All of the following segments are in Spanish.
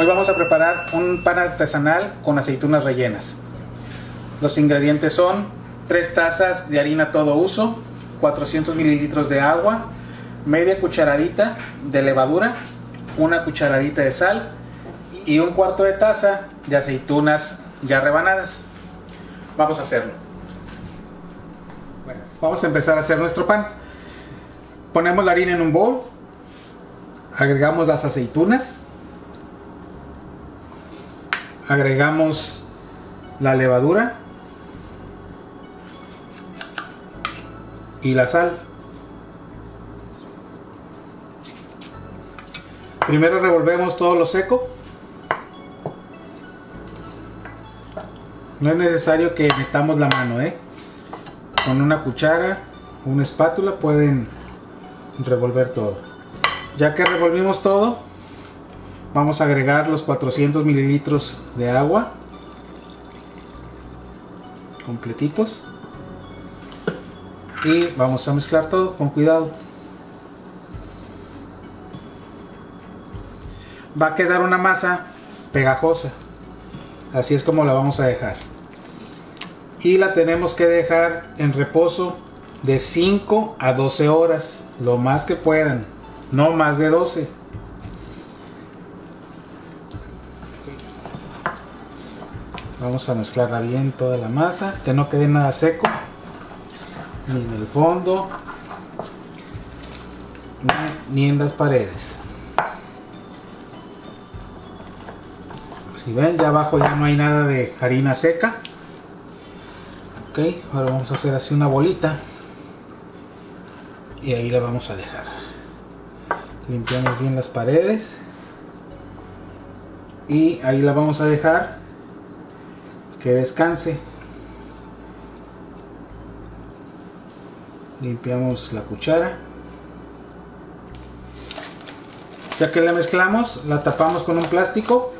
Hoy vamos a preparar un pan artesanal con aceitunas rellenas. Los ingredientes son 3 tazas de harina todo uso, 400 mililitros de agua, media cucharadita de levadura, una cucharadita de sal y un cuarto de taza de aceitunas ya rebanadas. Vamos a hacerlo. Bueno, vamos a empezar a hacer nuestro pan. Ponemos la harina en un bol, agregamos las aceitunas, agregamos la levadura y la sal. Primero revolvemos todo lo seco. No es necesario que metamos la mano, ¿eh? Con una cuchara, una espátula pueden revolver todo. Ya que revolvimos todo, vamos a agregar los 400 mililitros de agua. Completitos. Y vamos a mezclar todo con cuidado. Va a quedar una masa pegajosa. Así es como la vamos a dejar. Y la tenemos que dejar en reposo de 5 a 12 horas lo más que puedan no más de 12 vamos a mezclarla bien toda la masa que no quede nada seco ni en el fondo ni, en las paredes. Si ven ya abajo ya no hay nada de harina seca. Ok ahora vamos a hacer así una bolita. Y ahí la vamos a dejar. Limpiamos bien las paredes y ahí la vamos a dejar que descanse. Limpiamos la cuchara. Ya que la mezclamos la tapamos con un plástico.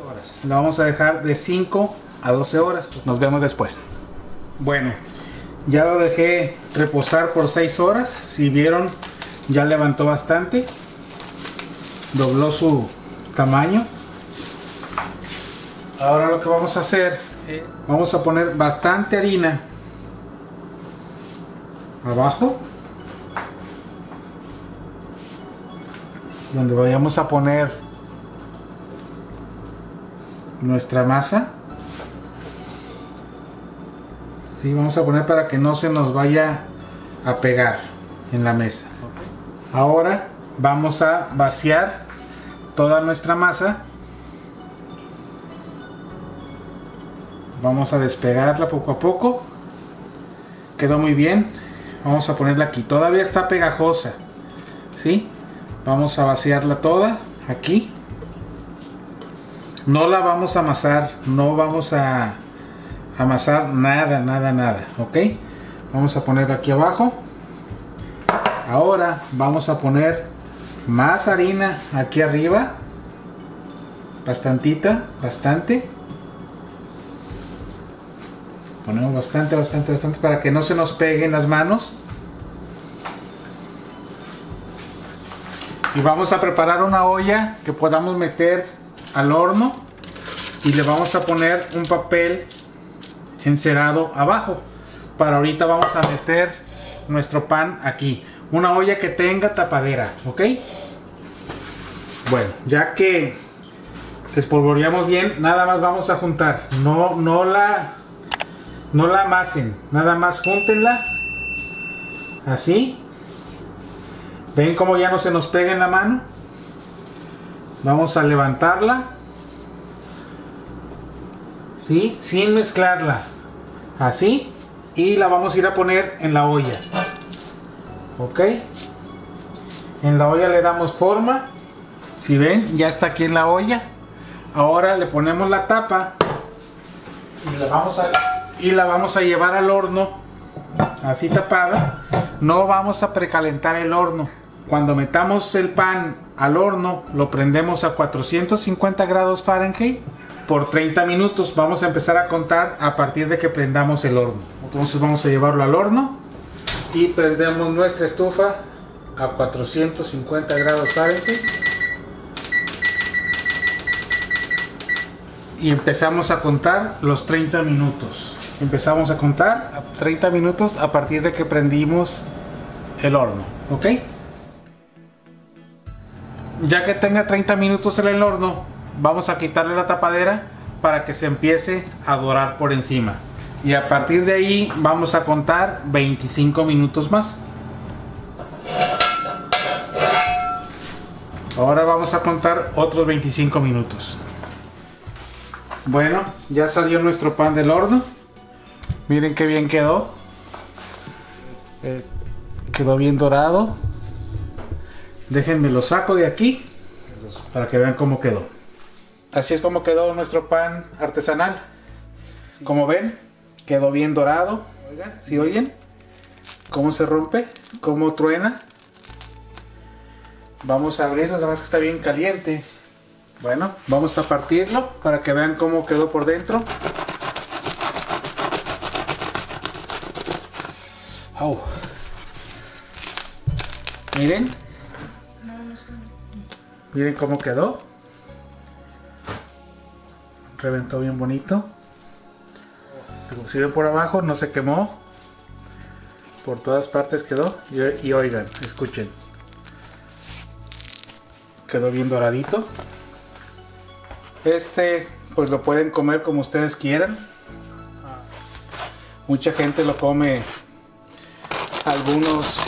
La vamos a dejar de 5 a 12 horas. Nos vemos después. Bueno ya lo dejé reposar por 6 horas. Si vieron ya levantó bastante. Dobló su tamaño ahora lo que vamos a hacer vamos a poner bastante harina abajo donde vayamos a poner nuestra masa. Sí, vamos a poner para que no se nos vaya a pegar en la mesa. Ahora vamos a vaciar toda nuestra masa vamos a despegarla poco a poco. Quedó muy bien. Vamos a ponerla aquí. Todavía está pegajosa. ¿sí? vamos a vaciarla toda aquí. No la vamos a amasar. No vamos a amasar nada nada nada. Ok vamos a poner aquí abajo. Ahora vamos a poner más harina aquí arriba. Bastantita bastante ponemos bastante, bastante, bastante para que no se nos peguen las manos. Y vamos a preparar una olla que podamos meter al horno y le vamos a poner un papel encerado abajo. Para ahorita vamos a meter nuestro pan aquí. Una olla que tenga tapadera, ¿ok? Bueno, ya que, que espolvoreamos bien, nada más vamos a juntar. No, no la no la amasen, nada más júntenla. Así. ¿Ven cómo ya no se nos pega en la mano? Vamos a levantarla. ¿Sí? Sin mezclarla. Así. Y la vamos a ir a poner en la olla. ¿Ok? En la olla le damos forma. Si ven, ya está aquí en la olla. Ahora le ponemos la tapa. Y la vamos a y la vamos a llevar al horno así tapada. No vamos a precalentar el horno. Cuando metamos el pan al horno lo prendemos a 450 grados Fahrenheit por 30 minutos. Vamos a empezar a contar a partir de que prendamos el horno. Entonces vamos a llevarlo al horno y prendemos nuestra estufa a 450 grados Fahrenheit. Y empezamos a contar los 30 minutos. Empezamos a contar a 30 minutos a partir de que prendimos el horno, ¿ok? Ya que tenga 30 minutos en el horno, vamos a quitarle la tapadera para que se empiece a dorar por encima. Y a partir de ahí vamos a contar 25 minutos más. Ahora vamos a contar otros 25 minutos. Bueno, ya salió nuestro pan del horno. Miren qué bien quedó. Eh, quedó bien dorado. Déjenme lo saco de aquí para que vean cómo quedó. Así es como quedó nuestro pan artesanal. Como ven, quedó bien dorado. Oigan, si oyen cómo se rompe, cómo truena. Vamos a abrirlo, nada más que está bien caliente. Bueno, vamos a partirlo para que vean cómo quedó por dentro. Miren. Miren cómo quedó. Reventó bien bonito. Si ven por abajo, no se quemó. Por todas partes quedó. y oigan, escuchen quedó bien doradito. Este, pues lo pueden comer como ustedes quieran. Mucha gente lo come. Algunos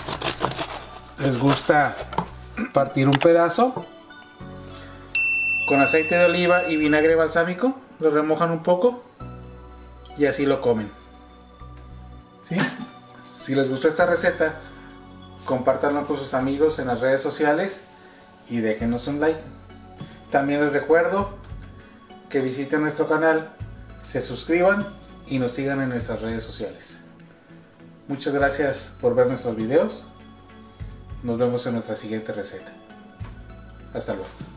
les gusta partir un pedazo con aceite de oliva y vinagre balsámico. Lo remojan un poco y así lo comen. ¿Sí? Si les gustó esta receta, compártanlo con sus amigos en las redes sociales y déjenos un like. También les recuerdo que visiten nuestro canal, se suscriban y nos sigan en nuestras redes sociales. Muchas gracias por ver nuestros videos. Nos vemos en nuestra siguiente receta. Hasta luego.